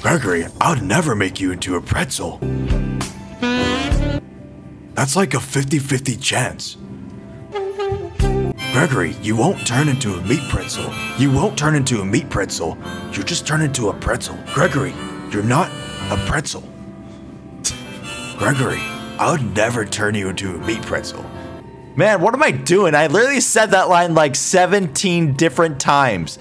Gregory, I would never make you into a pretzel. That's like a 50 50 chance. Gregory, you won't turn into a meat pretzel. You won't turn into a meat pretzel. You just turn into a pretzel. Gregory, you're not a pretzel. Gregory, I would never turn you into a meat pretzel. Man, what am I doing? I literally said that line like 17 different times.